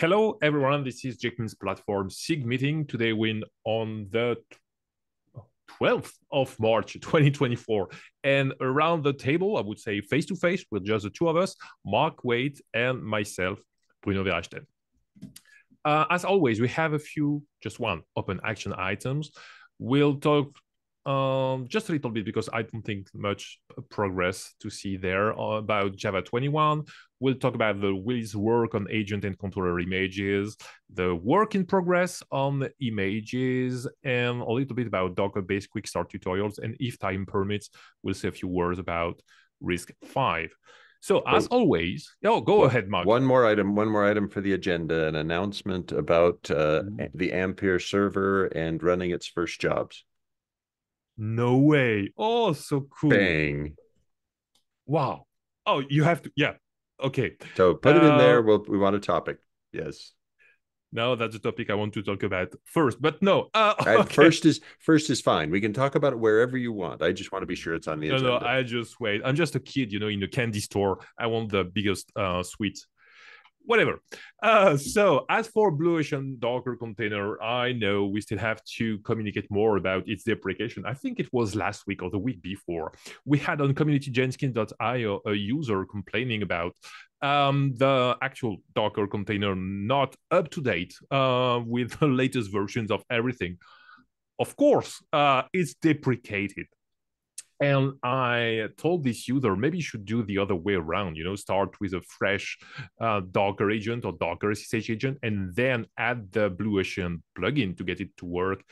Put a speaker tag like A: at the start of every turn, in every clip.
A: Hello, everyone. This is Jenkins Platform SIG meeting. Today, we're on the 12th of March 2024. And around the table, I would say face to face with just the two of us, Mark Waite and myself, Bruno Verachten. Uh, as always, we have a few, just one, open action items. We'll talk um, just a little bit because I don't think much progress to see there uh, about Java 21. We'll talk about the Will's work on agent and controller images, the work in progress on images, and a little bit about Docker-based quick start tutorials. And if time permits, we'll say a few words about Risk 5. So as oh, always, oh, go ahead, Mark.
B: One more item, one more item for the agenda, an announcement about uh, mm-hmm. the Ampere server and running its first jobs.
A: No way. Oh, so cool.
B: Bang.
A: Wow. Oh, you have to, yeah. Okay.
B: So put it in there. Uh, we'll, we want a topic. Yes.
A: No, that's a topic I want to talk about first. But no, uh, okay.
B: first is first is fine. We can talk about it wherever you want. I just want to be sure it's on the
A: no,
B: agenda.
A: No, I just wait. I'm just a kid, you know, in a candy store. I want the biggest uh, sweet whatever. Uh, so as for Blue Ocean Docker container, I know we still have to communicate more about its deprecation. I think it was last week or the week before. We had on community.jenkins.io a user complaining about um, the actual Docker container not up to date uh, with the latest versions of everything. Of course, uh, it's deprecated. And I told this user maybe you should do the other way around, you know, start with a fresh uh, Docker agent or Docker SSH agent and then add the Blue Ocean plugin to get it to work.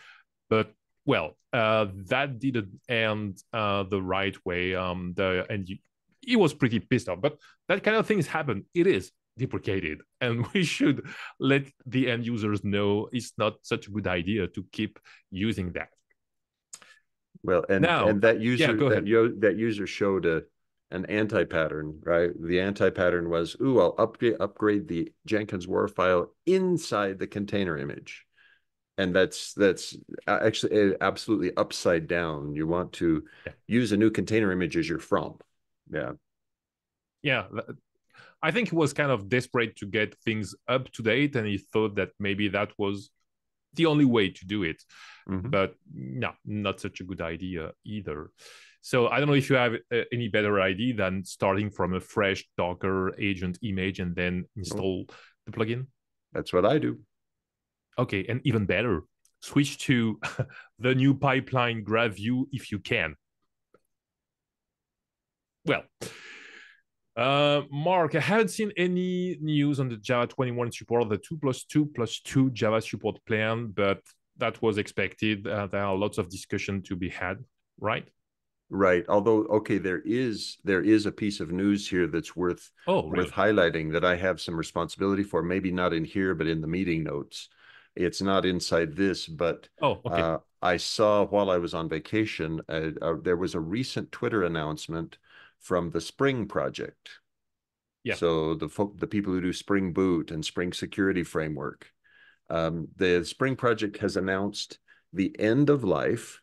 A: But well, uh, that didn't end uh, the right way. Um, the and you, he was pretty pissed off. But that kind of things happen. It is deprecated, and we should let the end users know it's not such a good idea to keep using that.
B: Well, and now, and that user yeah, that, yo, that user showed a an anti pattern, right? The anti pattern was, ooh, I'll upgrade upgrade the Jenkins war file inside the container image, and that's that's uh, actually eh, absolutely upside down. You want to yeah. use a new container image as your from, yeah,
A: yeah. I think he was kind of desperate to get things up to date, and he thought that maybe that was the only way to do it. Mm-hmm. But no, not such a good idea either. So I don't know if you have uh, any better idea than starting from a fresh Docker agent image and then install the plugin.
B: That's what I do.
A: Okay, and even better, switch to the new pipeline GraphView if you can. Well, uh, Mark, I haven't seen any news on the Java 21 support, the 2 plus 2 plus 2 Java support plan, but that was expected. Uh, there are lots of discussion to be had, right?
B: Right. Although, okay, there is there is a piece of news here that's worth oh, really? worth highlighting that I have some responsibility for. Maybe not in here, but in the meeting notes. It's not inside this, but
A: oh, okay. Uh,
B: I saw while I was on vacation, uh, uh, there was a recent Twitter announcement from the Spring project.
A: Yeah.
B: So the the people who do Spring Boot and Spring Security Framework, um, the Spring project has announced the end of life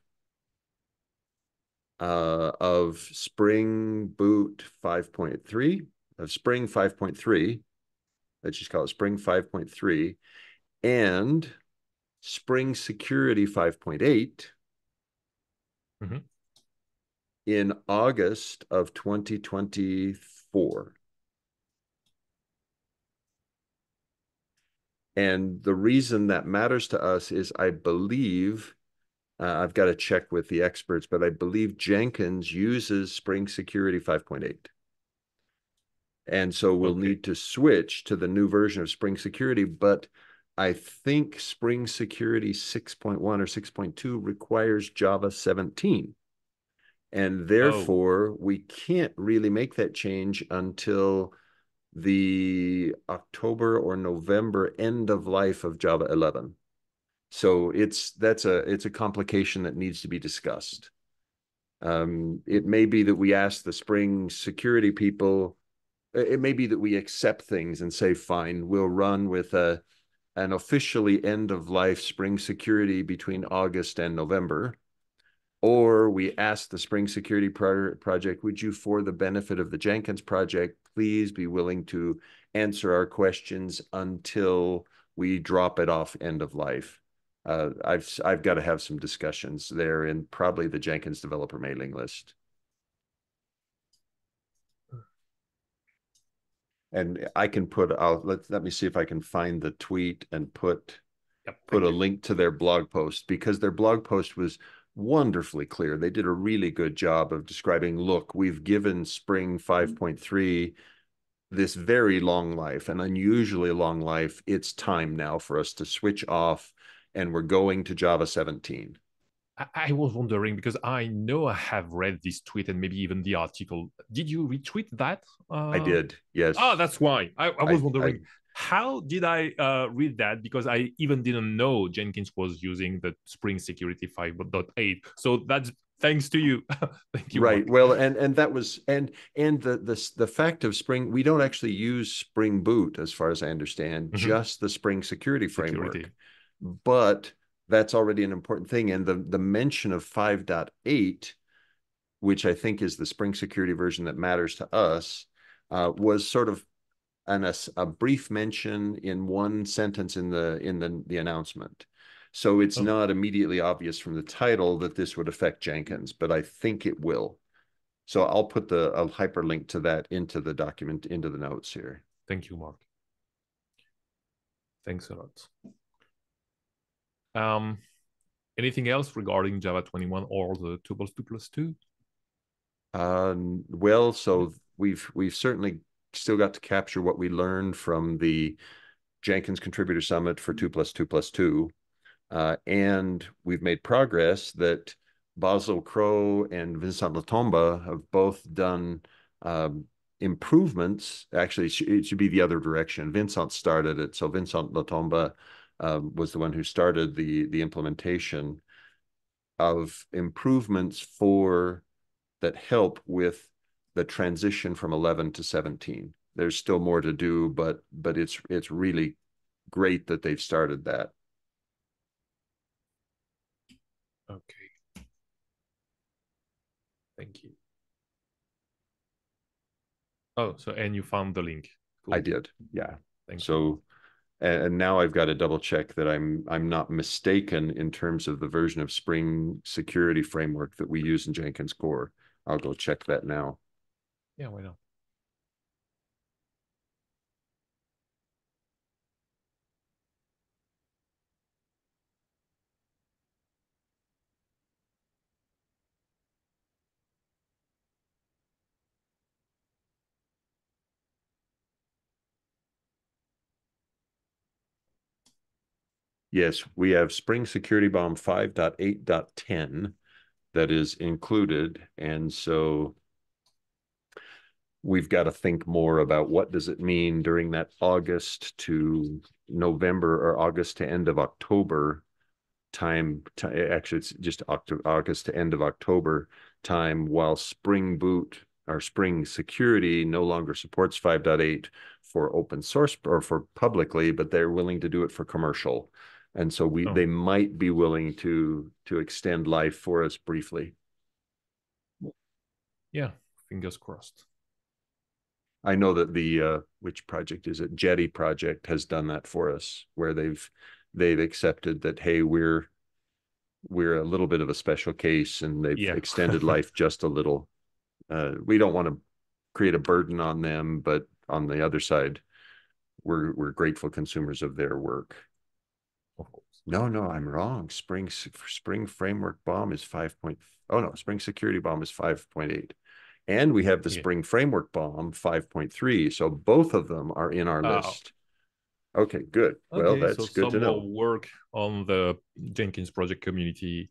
B: uh, of Spring Boot 5.3 of Spring 5.3. Let's just call it Spring 5.3 and Spring Security 5.8. Mm-hmm in August of 2024. And the reason that matters to us is I believe, uh, I've got to check with the experts, but I believe Jenkins uses Spring Security 5.8. And so we'll okay. need to switch to the new version of Spring Security, but I think Spring Security 6.1 or 6.2 requires Java 17. And oh. therefore, oh. we can't really make that change until the October or November end of life of Java 11. So it's that's a it's a complication that needs to be discussed. Um, it may be that we ask the Spring security people. It may be that we accept things and say, "Fine, we'll run with a an officially end of life Spring security between August and November." Or we ask the Spring Security Pro Project, would you, for the benefit of the Jenkins project, please be willing to answer our questions until we drop it off end of life? Uh, I've I've got to have some discussions there in probably the Jenkins developer mailing list. And I can put I'll let let me see if I can find the tweet and put
A: Yep,
B: put a
A: you.
B: link to their blog post because their blog post was wonderfully clear. They did a really good job of describing look, we've given Spring 5.3 this very long life, an unusually long life. It's time now for us to switch off and we're going to Java 17.
A: I, I was wondering because I know I have read this tweet and maybe even the article. Did you retweet that? Uh,
B: I did, yes.
A: Oh, that's why. I, I was
B: I-
A: wondering how did I uh, read that because I even didn't know Jenkins was using the Spring Security 5.8. So that's thanks to you. Thank you.
B: right
A: Mark.
B: well and and that was and and the the the fact of spring we don't actually use spring boot as far as i understand
A: Mhm.
B: just the spring security framework
A: Security.
B: but that's already an important thing and the the mention of 5.8 which i think is the spring security version that matters to us uh, was sort of an, a, a brief mention in one sentence in the in the, the announcement so it's
A: Oh.
B: not immediately obvious from the title that this would affect jenkins but i think it will so i'll put the a hyperlink to that into the document into the notes here
A: Thank you, Mark. Thanks a lot. Um, anything else regarding Java 21 or the 2 plus 2 plus 2?
B: Um, well, so we've we've certainly still got to capture what we learned from the Jenkins Contributor Summit for two plus two plus two, uh, and we've made progress that Basil Crow and Vincent Latombe have both done um, improvements. Actually, it should, be the other direction. Vincent started it, so Vincent Latombe um, was the one who started the the implementation of improvements for that help with the transition from 11 to 17 there's still more to do but but it's it's really great that they've started that
A: Okay. Thank you. Oh, so and you found the link.
B: i did yeah
A: Thank you.
B: so and, and now i've got to double check that i'm i'm not mistaken in terms of the version of spring security framework that we use in jenkins core i'll go check that now
A: Yeah, why not?
B: Yes, we have Spring Security BOM 5.8.10 that is included. And so we've got to think more about what does it mean during that August to November or August to end of October time. ti- actually, it's just Octo- August to end of October time while Spring Boot or Spring Security no longer supports 5.8 for open source or for publicly, but they're willing to do it for commercial. And so we
A: Oh.
B: they might be willing to to extend life for us briefly.
A: Yeah, fingers crossed.
B: I know that the uh, which project is it? Jetty project has done that for us, where they've they've accepted that hey, we're we're a little bit of a special case, and they've
A: Yeah.
B: extended life just a little. Uh, we don't want to create a burden on them, but on the other side, we're we're grateful consumers of their work. No, no, I'm wrong. Spring Spring Framework BOM is five point. Oh no, Spring Security BOM is five point eight, and we have the
A: Yeah.
B: Spring Framework BOM five point three. So both of them are in our
A: Oh.
B: list. Okay, good. well, that's
A: so
B: good to know.
A: work on the Jenkins project community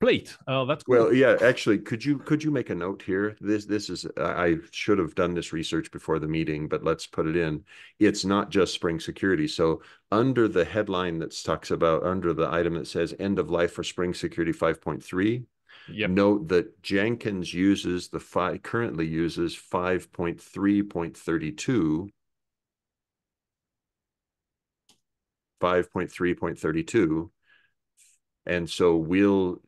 A: plate. Uh, that's cool.
B: Well, yeah, actually, could you could you make a note here? This this is I I should have done this research before the meeting, but let's put it in. It's not just Spring Security. So under the headline that talks about under the item that says end of life for Spring Security 5.3,
A: Yep.
B: Note that Jenkins uses the five currently uses 5.3.32. 5.3.32 and so we'll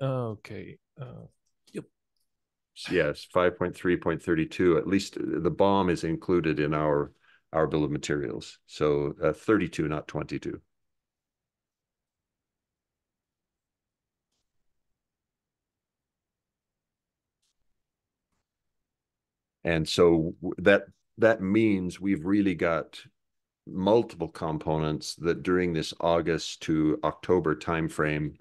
A: okay uh, yep
B: yes 5.3.32 at least the BOM is included in our our bill of materials so uh, 32 not 22 And so that that means we've really got multiple components that during this August to October timeframe,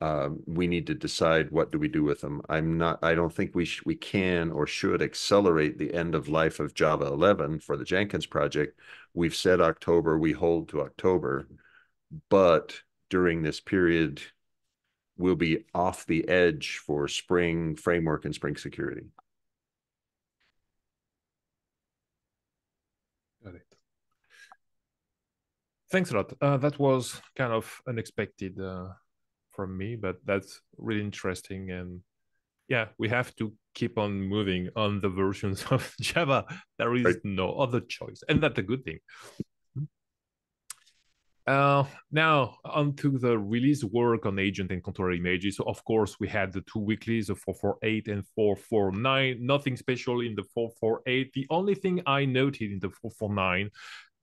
B: uh, we need to decide what do we do with them. I'm not. I don't think we we can or should accelerate the end of life of Java 11 for the Jenkins project. We've said October. We hold to October, but during this period, we'll be off the edge for Spring framework and Spring security.
A: Got it. Thanks a lot. Uh, that was kind of unexpected uh, from me, but that's really interesting. And yeah, we have to keep on moving on the versions of Java. There is right. no other choice, and that's a good thing. Uh, now onto the release work on agent and controller images. So of course we had the two weeklies, the 448 and 449. Nothing special in the 448. The only thing I noted in the 449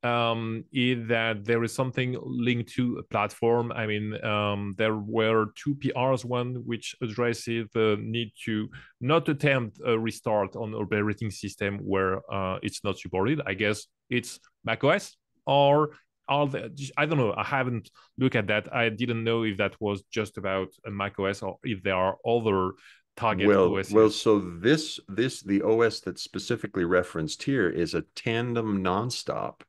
A: um, is that there is something linked to a platform. I mean, um, there were two PRs, one which addresses the need to not attempt a restart on operating system where uh, it's not supported. I guess it's macOS or all the I don't know. I haven't looked at that. I didn't know if that was just about a macOS or if there are other target
B: well,
A: OS.
B: Well, so this this the OS that's specifically referenced here is a tandem nonstop,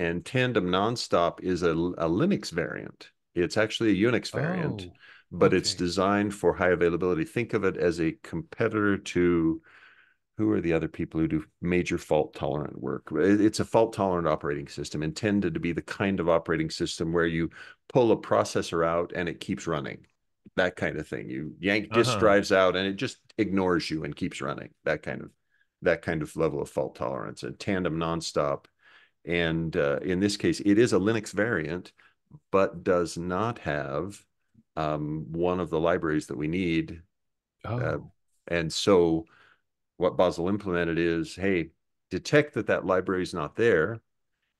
B: and tandem nonstop is a, a Linux variant. It's actually a Unix variant, oh, but okay. it's designed for high availability. Think of it as a competitor to who are the other people who do major fault tolerant work? It's a fault tolerant operating system intended to be the kind of operating system where you pull a processor out and it keeps running. That kind of thing. You yank disk uh-huh. drives out and it just ignores you and keeps running. That kind of that kind of level of fault tolerance and tandem nonstop. And uh, in this case, it is a Linux variant, but does not have um, one of the libraries that we need. Oh. Uh, and so what Basil implemented is, hey, detect that that library is not there,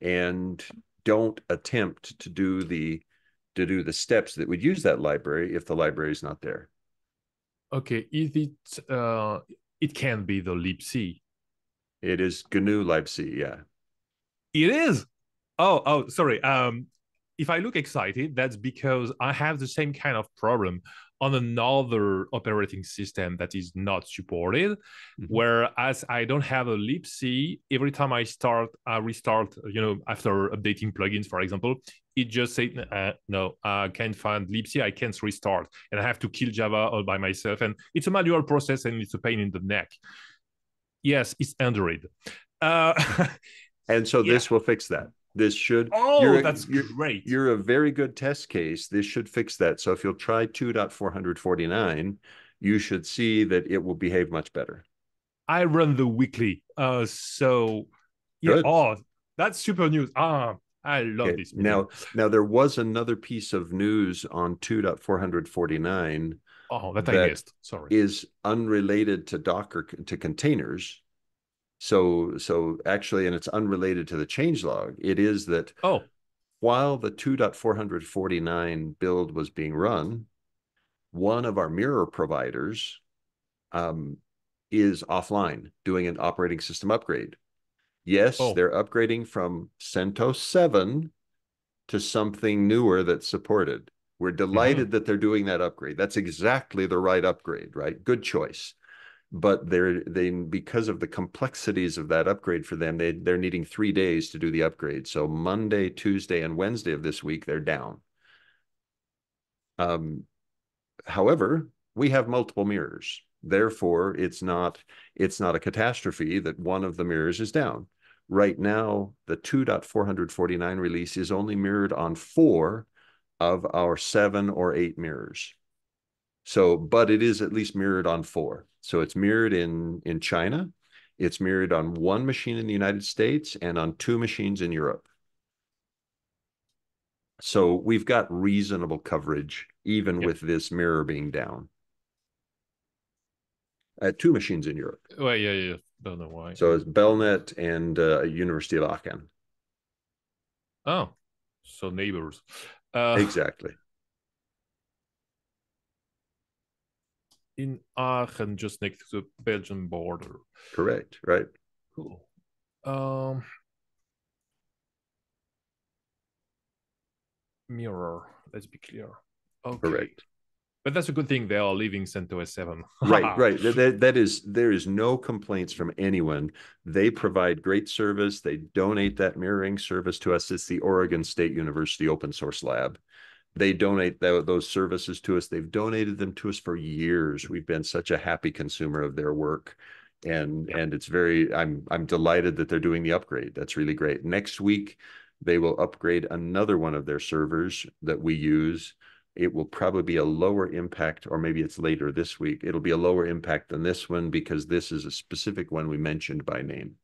B: and don't attempt to do the to do the steps that would use that library if the library is not there.
A: Okay, if it uh, it can be the libc.
B: It is GNU libc, yeah.
A: It is. Oh, oh, sorry. Um, if I look excited, that's because I have the same kind of problem on another operating system that is not supported. Mm-hmm. Whereas I don't have a libc, every time I start, I restart, you know, after updating plugins, for example, it just says, uh, no, I can't find libc, I can't restart. And I have to kill Java all by myself. And it's a manual process and it's a pain in the neck. Yes, it's Android. Uh,
B: and so yeah. this will fix that. This should.
A: Oh, you're, that's
B: you're,
A: great.
B: You're a very good test case. This should fix that. So if you'll try 2.449, you should see that it will behave much better.
A: I run the weekly. Uh, so yeah. Good. Oh, that's super news. Ah, I love okay. this.
B: Now, now there was another piece of news on 2.449.
A: Oh, that, that I missed. Sorry.
B: Is unrelated to Docker to containers so so actually, and it's unrelated to the changelog. It is that
A: oh,
B: while the 2.449 build was being run, one of our mirror providers um, is offline doing an operating system upgrade. Yes, oh. they're upgrading from CentOS 7 to something newer that's supported. We're delighted mm-hmm. that they're doing that upgrade. That's exactly the right upgrade, right? Good choice but they're they because of the complexities of that upgrade for them they they're needing three days to do the upgrade. So monday tuesday and wednesday of this week they're down. Um however we have multiple mirrors. Therefore it's not it's not a catastrophe that one of the mirrors is down. Right now the 2.449 release is only mirrored on four of our seven or eight mirrors. So, but it is at least mirrored on four. So it's mirrored in in China, it's mirrored on one machine in the United States and on two machines in Europe. So we've got reasonable coverage even
A: Yep.
B: with this mirror being down. At two machines in Europe.
A: Well, yeah, yeah. Don't know why.
B: So it's Belnet and uh, University of Aachen.
A: oh, so neighbors. Uh,
B: Exactly.
A: In Aachen, just next to the Belgian border.
B: Correct. Right.
A: Cool. Um, mirror. Let's be clear. Okay.
B: Correct.
A: But that's a good thing. They are leaving CentOS 7.
B: Right, right. That- That, that is, there is no complaints from anyone. They provide great service. They donate that mirroring service to us. It's the Oregon State University Open Source Lab. They donate tho- those services to us. They've donated them to us for years. We've been such a happy consumer of their work. And,
A: Yeah.
B: and it's very, I'm, I'm delighted that they're doing the upgrade. That's really great. Next week, they will upgrade another one of their servers that we use it will probably be a lower impact, or maybe it's later this week. It'll be a lower impact than this one because this is a specific one we mentioned by name.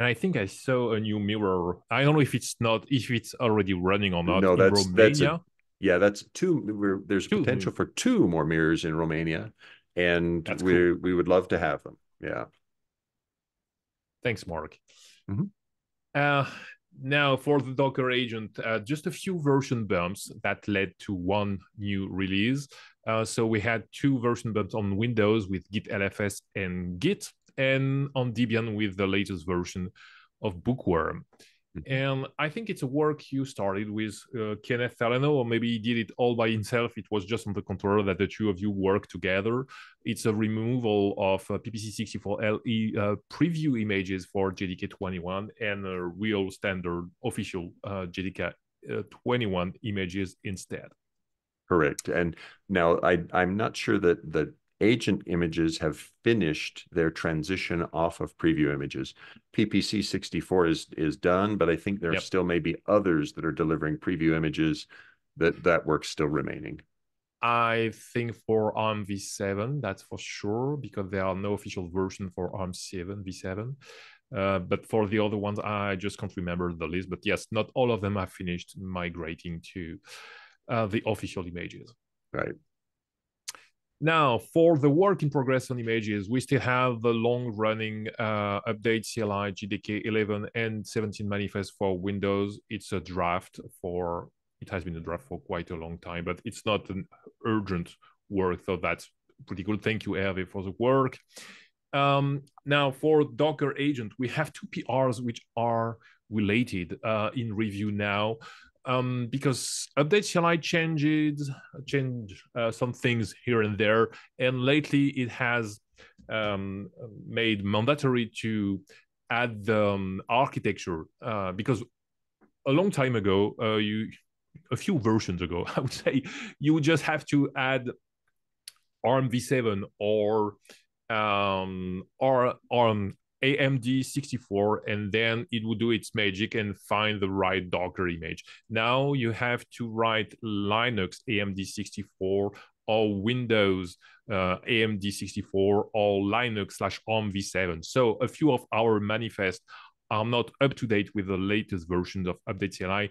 A: And I think I saw a new mirror. I don't know if it's not, if it's already running or not
B: No,
A: in
B: that's- that's a-
A: Romania.
B: Yeah, that's two. There's
A: Two.
B: potential for two more mirrors in Romania, and
A: That's
B: we we would love to have them. Yeah.
A: Thanks, Mark.
B: Mhm.
A: Uh, now, for the Docker agent, uh, just a few version bumps that led to one new release. Uh, so we had two version bumps on Windows with Git LFS and Git, and on Debian with the latest version of Bookworm.
B: Mhm.
A: And I think it's a work you started with uh, Kenneth Salerno, or maybe he did it all by himself. It was just on the controller that the two of you worked together. It's a removal of uh, PPC64LE uh, preview images for JDK 21 and uh, real standard official uh, JDK uh, 21 images instead.
B: Correct. And now I I'm not sure that the agent images have finished their transition off of preview images. PPC 64 is is done, but I think there
A: Yep.
B: still may be others that are delivering preview images that that work's still remaining.
A: I think for ARM v7, that's for sure, because there are no official version for ARM 7 v7. Uh, but for the other ones, I just can't remember the list. But yes, not all of them have finished migrating to uh, the official images.
B: Right.
A: Now, for the work in progress on images, we still have the long running uh, update CLI JDK 11 and 17 manifest for Windows. It's a draft for, it has been a draft for quite a long time, but it's not an urgent work. So that's pretty good. Thank you, Hervé, for the work. Um, now, for Docker agent, we have two PRs which are related uh, in review now um, because update CLI changes change uh, some things here and there, and lately it has um, made mandatory to add the um, architecture uh, because a long time ago, uh, you a few versions ago, I would say, you just have to add ARM v7 or um, or ARM AMD 64, and then it would do its magic and find the right Docker image. Now you have to write Linux AMD 64 or Windows uh, AMD 64 or Linux slash ARM v7. So a few of our manifests are not up to date with the latest versions of Update CLI.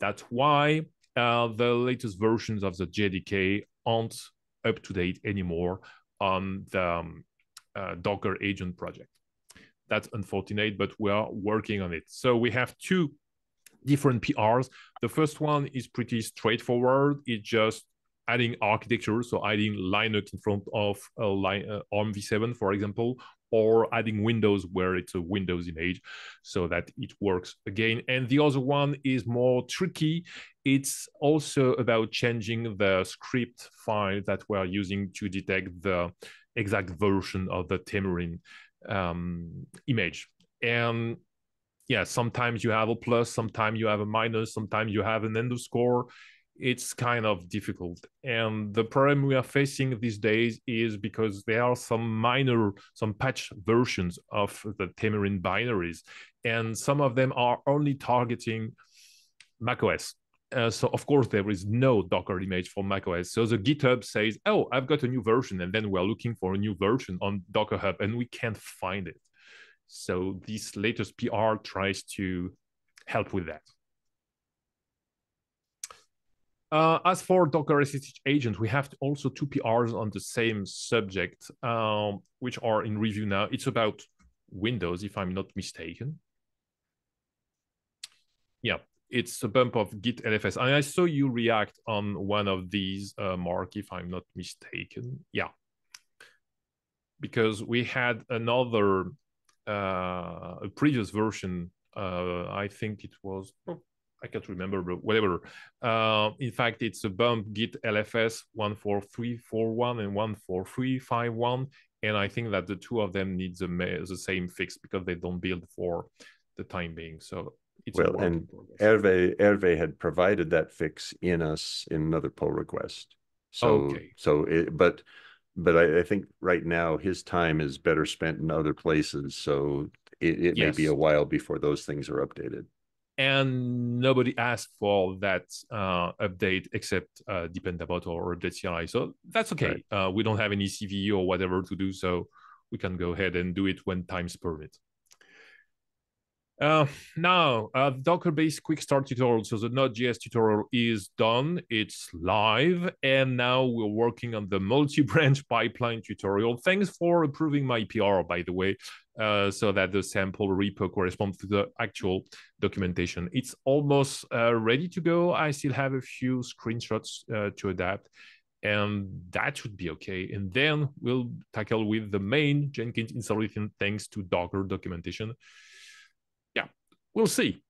A: That's why uh, the latest versions of the JDK aren't up to date anymore on the um, uh, Docker agent project. That's unfortunate, but we are working on it. So we have two different PRs. The first one is pretty straightforward. It's just adding architecture, so adding Linux in front of a line, uh, ARM v7, for example, or adding Windows where it's a Windows image so that it works again. And the other one is more tricky. It's also about changing the script file that we're using to detect the exact version of the Temurin um, image. And yeah, sometimes you have a plus, sometimes you have a minus, sometimes you have an underscore. It's kind of difficult. And the problem we are facing these days is because there are some minor, some patch versions of the Temurin binaries, and some of them are only targeting macOS. Uh, so of course there is no Docker image for macOS. So the GitHub says, "Oh, I've got a new version," and then we're looking for a new version on Docker Hub, and we can't find it. So this latest PR tries to help with that. Uh, as for Docker SSH agent, we have also two PRs on the same subject, um, which are in review now. It's about Windows, if I'm not mistaken. Yeah, it's a bump of Git LFS. And I saw you react on one of these, uh, Mark, if I'm not mistaken. Yeah. Because we had another, uh, a previous version, uh, I think it was, oh, I can't remember, but whatever. Uh, in fact, it's a bump Git LFS 14341 and 14351. And I think that the two of them need the, the same fix because they don't build for the time being. So
B: it's well, and Hervé Hervé had provided that fix in us in another pull request. So okay. so it, but but I, I, think right now his time is better spent in other places. So it, it yes. may be a while before those things are updated.
A: And nobody asked for that uh, update except uh, Dependabot or Update CLI. So that's okay. Right. Uh, we don't have any CVE or whatever to do. So we can go ahead and do it when times permit. Uh, now, uh, Docker-based quick start tutorial. So the Node.js tutorial is done. It's live. And now we're working on the multi-branch pipeline tutorial. Thanks for approving my PR, by the way, uh, so that the sample repo corresponds to the actual documentation. It's almost uh, ready to go. I still have a few screenshots uh, to adapt and that should be okay. And then we'll tackle with the main Jenkins installation thanks to Docker documentation we'll see.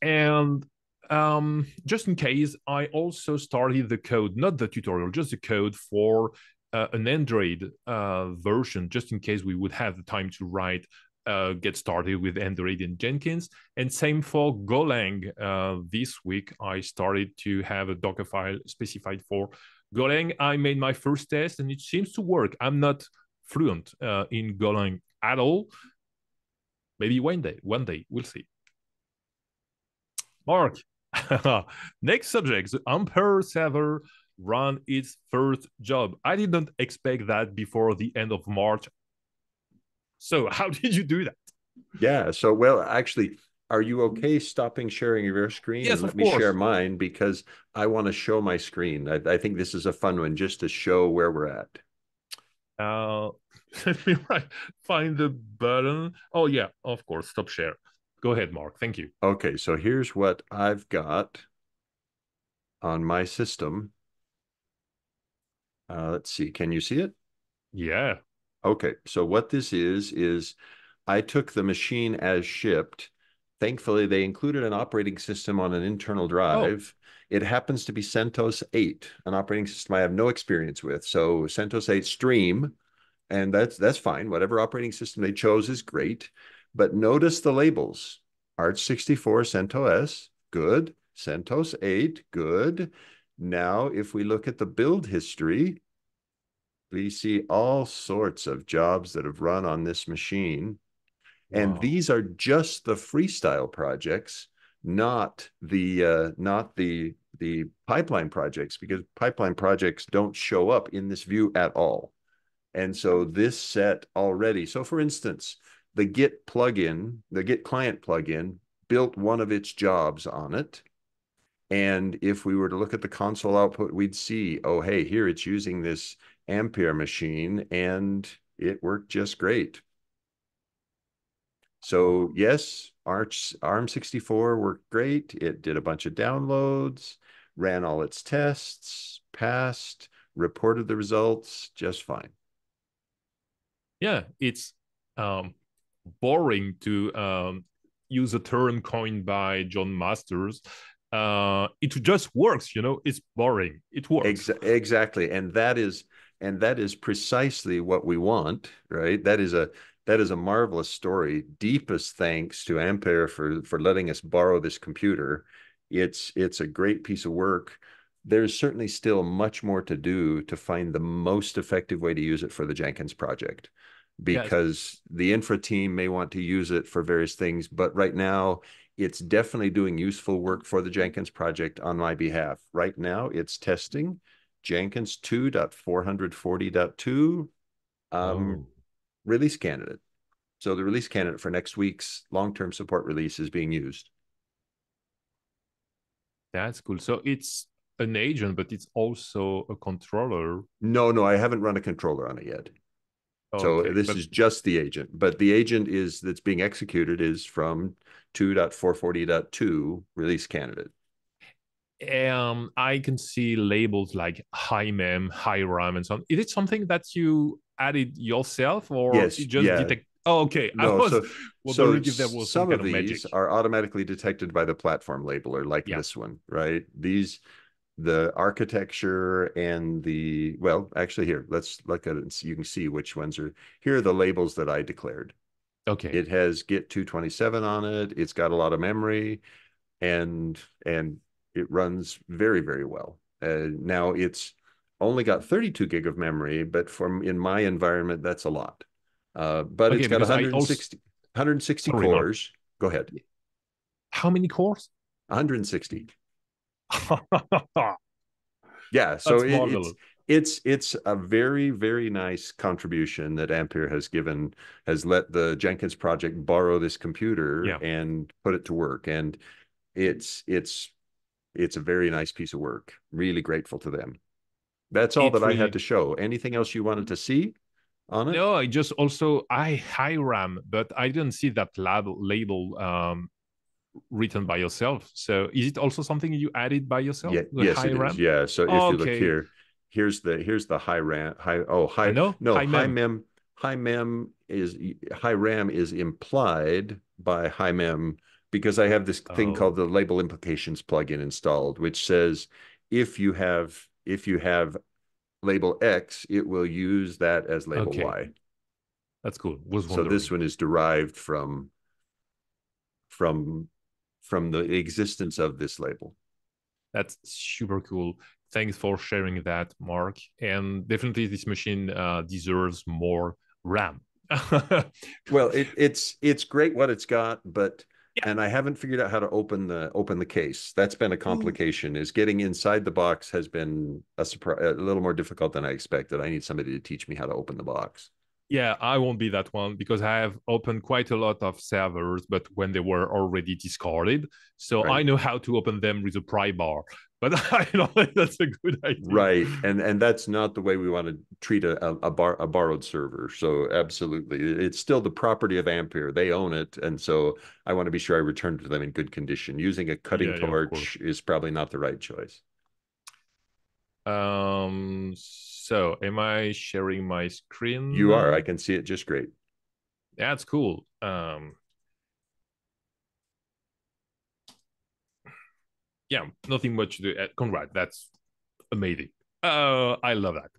A: And um, just in case, I also started the code, not the tutorial, just the code for uh, an Android uh, version, just in case we would have the time to write, uh, get started with Android and Jenkins. And same for Golang. Uh, this week, I started to have a Docker file specified for Golang. I made my first test and it seems to work. I'm not fluent uh, in Golang at all, Maybe one day, one day, we'll see. Mark, next subject, the Ampere server run its first job. I didn't expect that before the end of March. So how did you do that?
B: Yeah, so well, actually, are you okay stopping sharing your screen
A: yes,
B: and let
A: me course.
B: share mine because I want to show my screen. I, I, think this is a fun one just to show where we're at.
A: Uh, let me find the button. Oh yeah, of course, stop share. Go ahead, Mark. Thank you.
B: Okay, so here's what I've got on my system. Uh, let's see, can you see it?
A: Yeah.
B: Okay, so what this is, is I took the machine as shipped. Thankfully, they included an operating system on an internal drive. Oh. It happens to be CentOS 8, an operating system I have no experience with. So CentOS 8 Stream and that's that's fine. Whatever operating system they chose is great. But notice the labels: Arch 64 CentOS, good. CentOS 8, good. Now, if we look at the build history, we see all sorts of jobs that have run on this machine. Wow. And these are just the freestyle projects, not the uh, not the the pipeline projects, because pipeline projects don't show up in this view at all. And so this set already, so for instance, the Git plugin, the Git client plugin built one of its jobs on it. And if we were to look at the console output, we'd see, oh, hey, here it's using this Ampere machine and it worked just great. So yes, Arch ARM64 worked great. It did a bunch of downloads, ran all its tests, passed, reported the results just fine
A: yeah, it's um, boring to um, use a term coined by Jon Masters. Uh, it just works, you know. It's boring. It works
B: Ex- exactly, and that is and that is precisely what we want, right? That is a that is a marvelous story. Deepest thanks to Ampere for for letting us borrow this computer. It's it's a great piece of work. There's certainly still much more to do to find the most effective way to use it for the Jenkins project because yes. the infra team may want to use it for various things. But right now, it's definitely doing useful work for the Jenkins project on my behalf. Right now, it's testing Jenkins 2.440.2 um, oh. release candidate. So the release candidate for next week's long-term support release is being used.
A: That's cool. So it's an agent, but it's also a controller.
B: No, no, I haven't run a controller on it yet. So this
A: but-
B: is just the agent, but the agent is that's being executed is from 2.440.2 release candidate.
A: um, I can see labels like high mem, high ram, and so on. Is it something that you added yourself, or
B: Yes,
A: you just
B: yeah.
A: detect? Oh, okay. I
B: No,
A: was
B: so
A: wondering
B: so
A: if there was
B: some
A: some
B: of
A: of
B: these
A: magic.
B: are automatically detected by the platform labeler, like
A: Yeah.
B: this one, right? These, the architecture and the well, actually, here let's look at it. And see, you can see which ones are. Here are the labels that I declared.
A: Okay.
B: It has Git 227 on it. It's got a lot of memory, and and it runs very very well. Uh, now it's only got 32 gig of memory, but from in my environment, that's a lot. Uh, but
A: Okay,
B: it's got
A: because I also-
B: 160 160
A: Sorry, Mark.
B: cores. Go ahead.
A: How many cores?
B: 160. Yeah, so it- it's it's it's a very very nice contribution that Ampere has given has let the Jenkins project borrow this computer
A: Yeah.
B: and put it to work and it's it's it's a very nice piece of work. Really grateful to them. That's all
A: It
B: that I had to show. Anything else you wanted to see on it?
A: No, I just also I high ram, but I didn't see that lab label um, written by yourself. So is it also something you added by yourself?
B: Yeah, yes,
A: high
B: it is.
A: ram?
B: Yeah. So if
A: Oh,
B: you look
A: okay.
B: here, here's the here's the high RAM high oh high
A: know,
B: no
A: high
B: high
A: mem.
B: mem high mem is high RAM is implied by high mem because I have this thing
A: Oh.
B: called the label implications plugin installed, which says if you have if you have label X, it will use that as label
A: Okay.
B: Y.
A: That's cool. Was
B: So this one is derived from from from the existence of this label.
A: That's super cool. Thanks for sharing that, Mark. And definitely, this machine uh, deserves more RAM.
B: Well, it, it's it's great what it's got, but
A: Yeah.
B: and I haven't figured out how to open the open the case. That's been a complication. Is getting inside the box has been a surprise, a little more difficult than I expected. I need somebody to teach me how to open the box.
A: Yeah, I won't be that one because I have opened quite a lot of servers, but when they were already discarded. So
B: Right.
A: I know how to open them with a pry bar. But I don't think that's a good idea.
B: Right, and and that's not the way we want to treat a a, bar, a borrowed server. So absolutely, it's still the property of Ampere. They own it, and so I want to be sure I return to them in good condition. Using a cutting
A: Yeah, yeah,
B: torch
A: course.
B: is probably not the right choice.
A: Um. So, am I sharing my screen?
B: You are. I can see it just great.
A: That's cool. Um, yeah, nothing much to do. Uh, Conrad, that's amazing. Uh, I love that.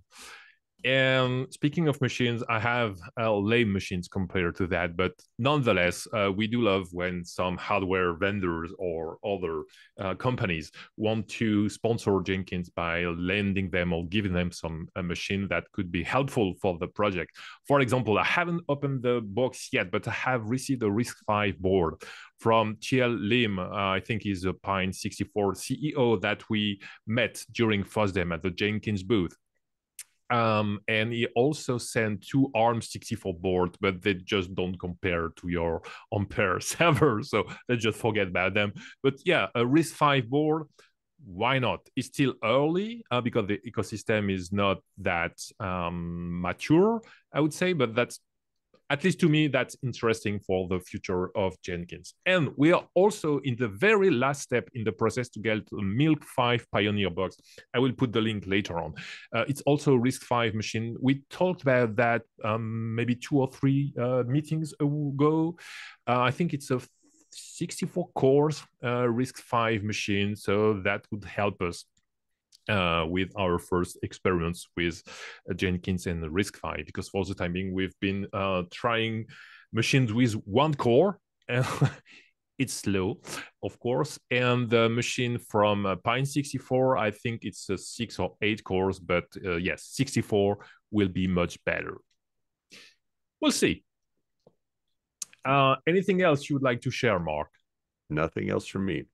A: And speaking of machines, I have uh, lame machines compared to that, but nonetheless, uh, we do love when some hardware vendors or other uh, companies want to sponsor Jenkins by lending them or giving them some a machine that could be helpful for the project. For example, I haven't opened the box yet, but I have received a RISC-V board from TL Lim. Uh, I think he's a Pine 64 CEO that we met during FOSDEM at the Jenkins booth. Um, and he also sent two ARM 64 boards, but they just don't compare to your Ampere server. So let's just forget about them. But yeah, a RISC-V board, why not? It's still early uh, because the ecosystem is not that um, mature, I would say, but that's at least to me, that's interesting for the future of Jenkins. And we are also in the very last step in the process to get the Milk-V Pioneer box. I will put the link later on. Uh, it's also a RISC-V machine. We talked about that um, maybe two or three uh, meetings ago. Uh, I think it's a 64 cores uh, RISC-V machine, so that would help us uh, with our first experiments with uh, Jenkins and RISC-V, because for the time being, we've been uh, trying machines with one core. It's slow, of course. And the machine from uh, Pine 64, I think it's uh, six or eight cores, but uh, yes, 64 will be much better. We'll see. Uh, anything else you would like to share, Mark?
B: Nothing else from me.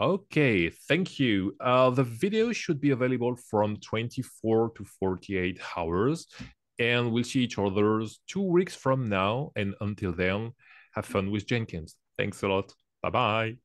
A: Okay, thank you. Uh, the video should be available from 24 to 48 hours, and we'll see each other two weeks from now. And until then, have fun with Jenkins. Thanks a lot. Bye bye.